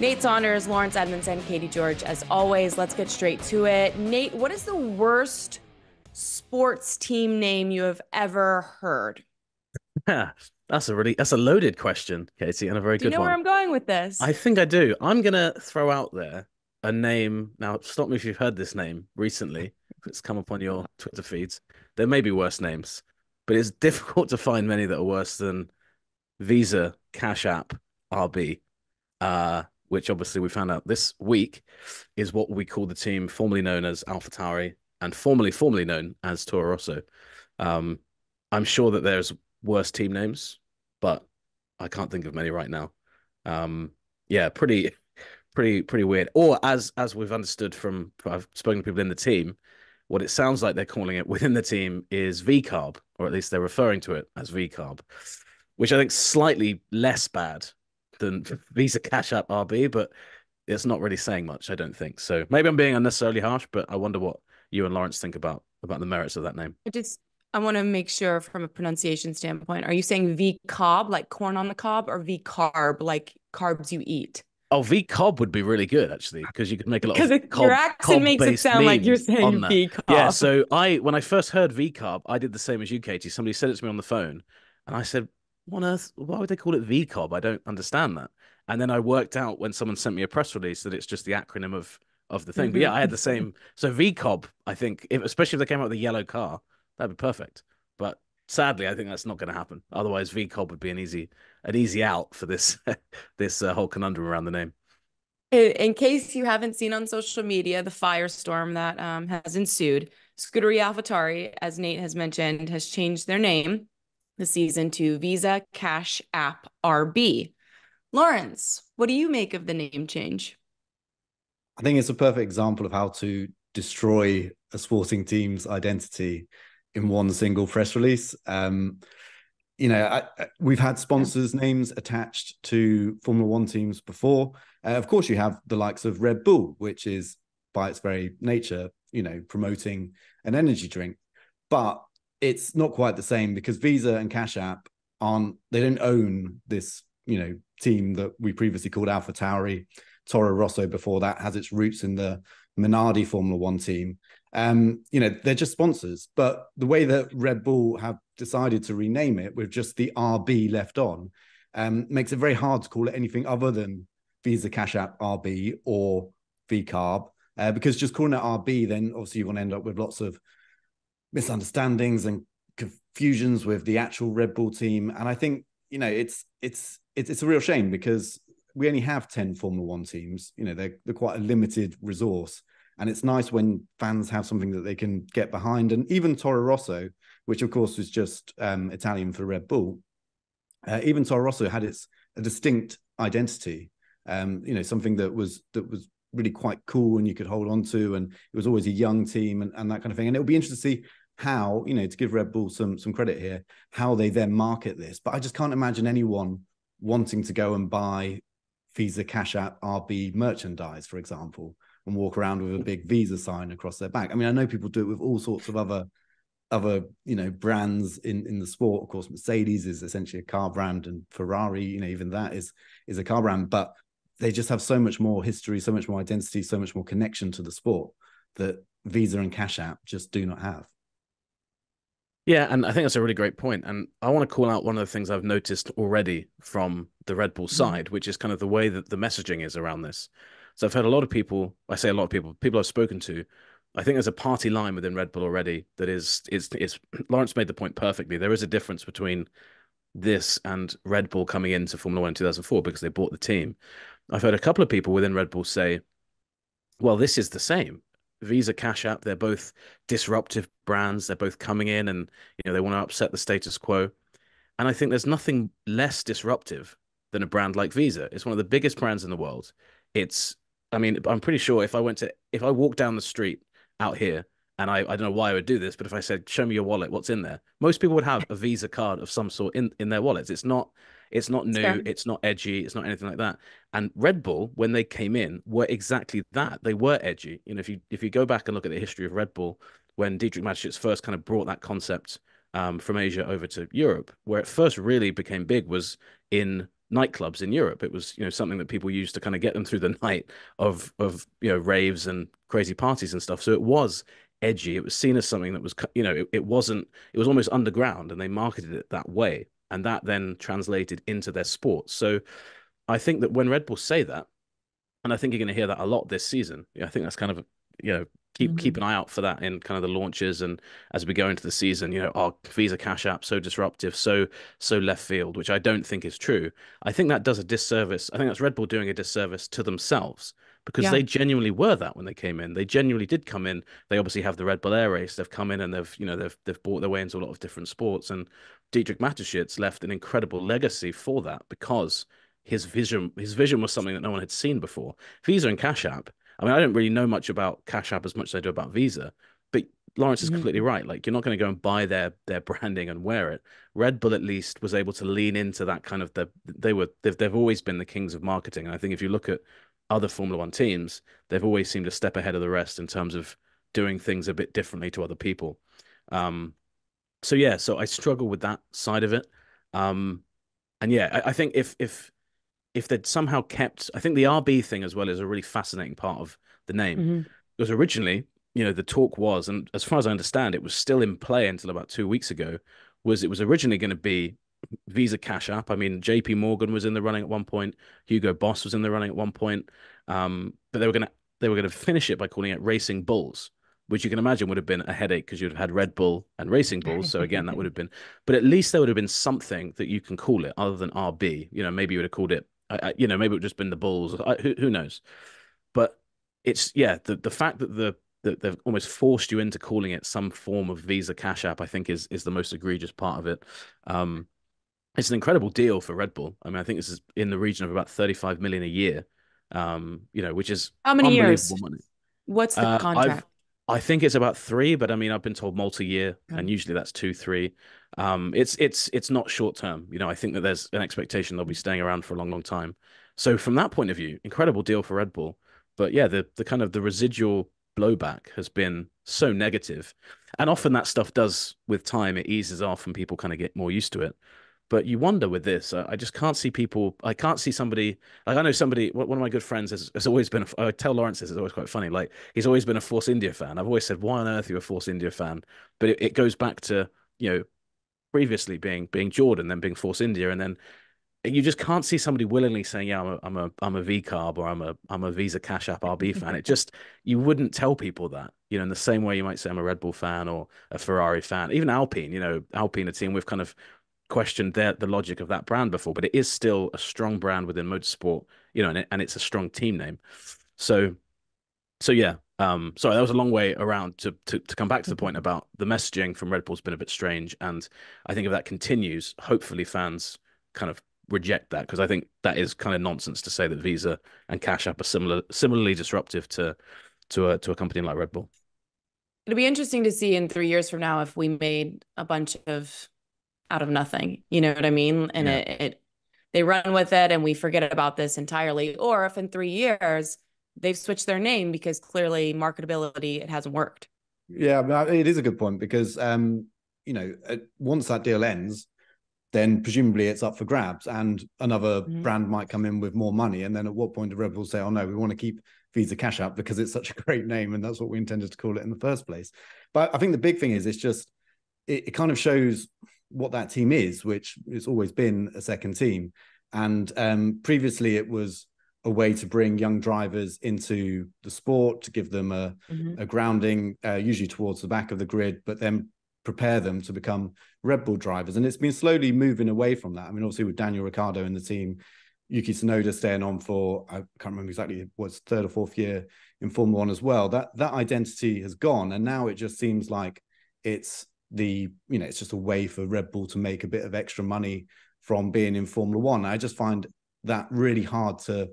Nate Saunders, Laurence Edmondson, Katie George, as always. Let's get straight to it. Nate, what is the worst sports team name you have ever heard? That's a really that's a loaded question, Katie, and a very do you know one. where I'm going with this? I think I do. I'm gonna throw out there a name. Now, stop me if you've heard this name recently. If it's come up on your Twitter feeds. There may be worse names, but it's difficult to find many that are worse than Visa, Cash App, RB. Uh, which obviously we found out this week is what we call the team formerly known as Alpha Tauri and formerly formerly known as Toro Rosso. Um, I'm sure that there's worse team names, but I can't think of many right now. Um, yeah, pretty, pretty, pretty weird. Or as as we've understood from I've spoken to people in the team, what it sounds like they're calling it within the team is VCARB, or at least they're referring to it as VCARB, which I think slightly less bad than Visa Cash App RB, but it's not really saying much, I don't think. So maybe I'm being unnecessarily harsh, but I wonder what you and Laurence think about about the merits of that name. I just I want to make sure from a pronunciation standpoint. Are you saying V cob like corn on the cob or V carb like carbs you eat? Oh, V cob would be really good actually because you could make a lot Because of your accent makes it sound like you're saying V cob. Yeah, so I when I first heard V carb, I did the same as you, Katie. Somebody said it to me on the phone, and I said, "What on earth? Why would they call it V cob? I don't understand that." And then I worked out when someone sent me a press release that it's just the acronym of of the thing. Mm-hmm. But yeah, I had the same. So V cob, I think, if, especially if they came out with a yellow car, that'd be perfect. But sadly, I think that's not going to happen. Otherwise, V cob would be an easy an easy out for this this uh, whole conundrum around the name. In case you haven't seen on social media the firestorm that um, has ensued, Scuderia AlphaTauri, as Nate has mentioned, has changed their name this season to Visa Cash App RB. Laurence, what do you make of the name change? I think it's a perfect example of how to destroy a sporting team's identity in one single press release. Um, you know, I, I, we've had sponsors' names attached to Formula One teams before. Uh, of course, you have the likes of Red Bull, which is by its very nature, you know, promoting an energy drink. But it's not quite the same because Visa and Cash App aren't, they don't own this, you know, team that we previously called Alpha Tauri. Toro Rosso before that has its roots in the Minardi Formula One team. Um, you know, they're just sponsors. But the way that Red Bull have decided to rename it with just the RB left on um, makes it very hard to call it anything other than Visa Cash App RB or VCARB. Uh, because just calling it RB, then obviously you're going to end up with lots of misunderstandings and confusions with the actual Red Bull team. And I think you know it's it's it's, it's a real shame because we only have 10 Formula One teams. You know, they're, they're quite a limited resource. And it's nice when fans have something that they can get behind. And even Toro Rosso, which of course was just um, Italian for Red Bull, uh, even Toro Rosso had its a distinct identity. Um, you know, something that was that was really quite cool and you could hold on to. And it was always a young team and, and that kind of thing. And it'll be interesting to see how, you know, to give Red Bull some some credit here, how they then market this. But I just can't imagine anyone wanting to go and buy Visa Cash App RB merchandise, for example, and walk around with a big Visa sign across their back. I mean, I know people do it with all sorts of other other you know brands in in the sport of course mercedes is essentially a car brand and ferrari you know even that is is a car brand but they just have so much more history so much more identity so much more connection to the sport that visa and cash app just do not have yeah, and I think that's a really great point. And I want to call out one of the things I've noticed already from the Red Bull side, mm. which is kind of the way that the messaging is around this. So I've heard a lot of people, I say a lot of people, people I've spoken to, I think there's a party line within Red Bull already that is is is Laurence made the point perfectly. There is a difference between this and Red Bull coming into Formula One in 2004 because they bought the team. I've heard a couple of people within Red Bull say, well, this is the same. Visa Cash App, they're both disruptive brands. They're both coming in and you know they want to upset the status quo. And I think there's nothing less disruptive than a brand like Visa. It's one of the biggest brands in the world. It's I mean, I'm pretty sure if I went to if I walked down the street out here and I, I don't know why I would do this, but if I said, show me your wallet, what's in there? Most people would have a Visa card of some sort in, in their wallets. It's not it's not new. It's not edgy. It's not anything like that. And Red Bull, when they came in, were exactly that. They were edgy. You know, if you if you go back and look at the history of Red Bull, when Dietrich Mateschitz first kind of brought that concept um, from Asia over to Europe, where it first really became big was in nightclubs in Europe. It was you know something that people used to kind of get them through the night of of you know raves and crazy parties and stuff. So it was edgy. It was seen as something that was you know it, it wasn't it was almost underground, and they marketed it that way, and that then translated into their sport. So I think that when Red Bull say that, and I think you're going to hear that a lot this season. Yeah, I think that's kind of you know keep mm-hmm. keep an eye out for that in kind of the launches and as we go into the season you know our visa cash app so disruptive so so left field which i don't think is true i think that does a disservice i think that's red bull doing a disservice to themselves because yeah. they genuinely were that when they came in they genuinely did come in they obviously have the red bull air race they've come in and they've you know they've they've bought their way into a lot of different sports and Dietrich Mateschitz left an incredible legacy for that because his vision his vision was something that no one had seen before visa and cash app I mean, I don't really know much about Cash App as much as I do about Visa, but Laurence is mm-hmm. completely right. Like you're not going to go and buy their their branding and wear it. Red Bull at least was able to lean into that kind of the they were they've they've always been the kings of marketing. And I think if you look at other Formula One teams, they've always seemed a step ahead of the rest in terms of doing things a bit differently to other people. Um, so yeah, so I struggle with that side of it. Um, and yeah, I, I think if if if they'd somehow kept, I think the RB thing as well is a really fascinating part of the name. Mm-hmm. Because originally, you know, the talk was, and as far as I understand, it was still in play until about two weeks ago. Was it was originally going to be Visa Cash App. I mean, JP Morgan was in the running at one point. Hugo Boss was in the running at one point. Um, but they were going to they were going to finish it by calling it Racing Bulls, which you can imagine would have been a headache because you'd have had Red Bull and Racing Bulls. So again, that would have been. But at least there would have been something that you can call it other than RB. You know, maybe you would have called it I, you know, maybe it would just been the Bulls. I, who who knows? But it's yeah, the the fact that the that they've almost forced you into calling it some form of Visa Cash App, I think is is the most egregious part of it. Um, it's an incredible deal for Red Bull. I mean, I think this is in the region of about 35 million a year. Um, you know, which is how many years? Money. What's the uh, contract? I've, I think it's about three, but I mean, I've been told multi-year, okay. and usually that's two, three um, it's it's it's not short term. You know, I think that there's an expectation they'll be staying around for a long, long time. So from that point of view, incredible deal for Red Bull. But yeah, the the kind of the residual blowback has been so negative, and often that stuff does with time it eases off and people kind of get more used to it. But you wonder with this, uh, I just can't see people. I can't see somebody like I know somebody. One of my good friends has, has always been. A, I tell Laurence this is always quite funny. Like he's always been a Force India fan. I've always said, why on earth are you a Force India fan? But it, it goes back to you know previously being being Jordan, then being Force India, and then you just can't see somebody willingly saying, "Yeah, I'm a I'm a I'm a V carb or I'm a I'm a Visa Cash App RB fan." It just you wouldn't tell people that, you know, in the same way you might say I'm a Red Bull fan or a Ferrari fan, even Alpine. You know, Alpine, a team we've kind of questioned their, the logic of that brand before, but it is still a strong brand within motorsport, you know, and, it, and it's a strong team name. So, so yeah, um, sorry, that was a long way around to, to to come back to the point about the messaging from Red Bull's been a bit strange, and I think if that continues, hopefully fans kind of reject that because I think that is kind of nonsense to say that Visa and Cash App are similar similarly disruptive to to a to a company like Red Bull. It'll be interesting to see in three years from now if we made a bunch of out of nothing. You know what I mean? And yeah. it, it they run with it and we forget about this entirely, or if in three years they've switched their name because clearly marketability it hasn't worked. Yeah, it is a good point because um, you know once that deal ends, then presumably it's up for grabs, and another mm-hmm. brand might come in with more money, and then at what point do Red Bull say, "Oh no, we want to keep Visa Cash App because it's such a great name, and that's what we intended to call it in the first place." But I think the big thing is it's just it, it kind of shows what that team is, which has always been a second team, and um, previously it was a way to bring young drivers into the sport to give them a, mm-hmm. a grounding, uh, usually towards the back of the grid, but then prepare them to become Red Bull drivers. And it's been slowly moving away from that. I mean, obviously with Daniel Ricciardo and the team, Yuki Tsunoda staying on for I can't remember exactly what's third or fourth year in Formula One as well. That that identity has gone, and now it just seems like it's the you know it's just a way for Red Bull to make a bit of extra money from being in Formula One. I just find that really hard to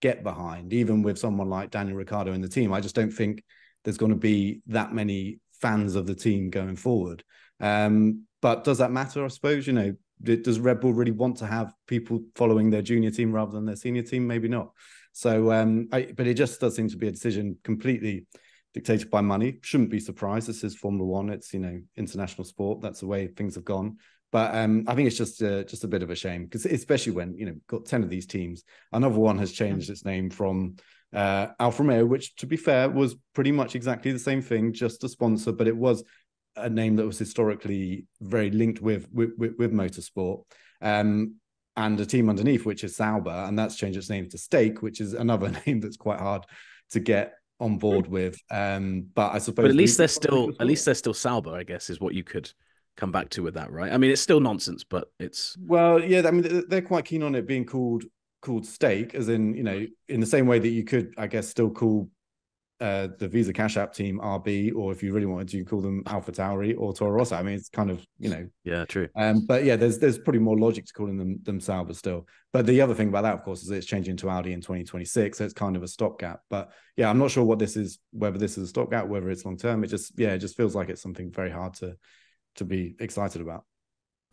get behind, even with someone like Daniel Ricciardo in the team. I just don't think there's going to be that many fans of the team going forward. Um, but does that matter? I suppose you know. Does Red Bull really want to have people following their junior team rather than their senior team? Maybe not. So, um, I, but it just does seem to be a decision completely dictated by money. Shouldn't be surprised. This is Formula One. It's you know international sport. That's the way things have gone. But um, I think it's just a, just a bit of a shame because especially when you know got ten of these teams, another one has changed its name from uh, Alfa Romeo, which to be fair was pretty much exactly the same thing, just a sponsor, but it was a name that was historically very linked with with, with, with motorsport. Um, and a team underneath, which is Sauber, and that's changed its name to Stake, which is another name that's quite hard to get on board with. Um, but I suppose, but at least they're still, at least they're still Sauber, I guess, is what you could come back to with that, right? I mean, it's still nonsense, but it's well, yeah. I mean, they're quite keen on it being called called Stake, as in you know, in the same way that you could, I guess, still call uh, the Visa Cash App team RB, or if you really wanted to, you call them Alpha Tauri or Toro Rosso. I mean, it's kind of you know, yeah, true. Um, but yeah, there's there's probably more logic to calling them them Sauber still. But the other thing about that, of course, is it's changing to Audi in 2026, so it's kind of a stopgap. But yeah, I'm not sure what this is, whether this is a stopgap, whether it's long term. It just yeah, it just feels like it's something very hard to to be excited about.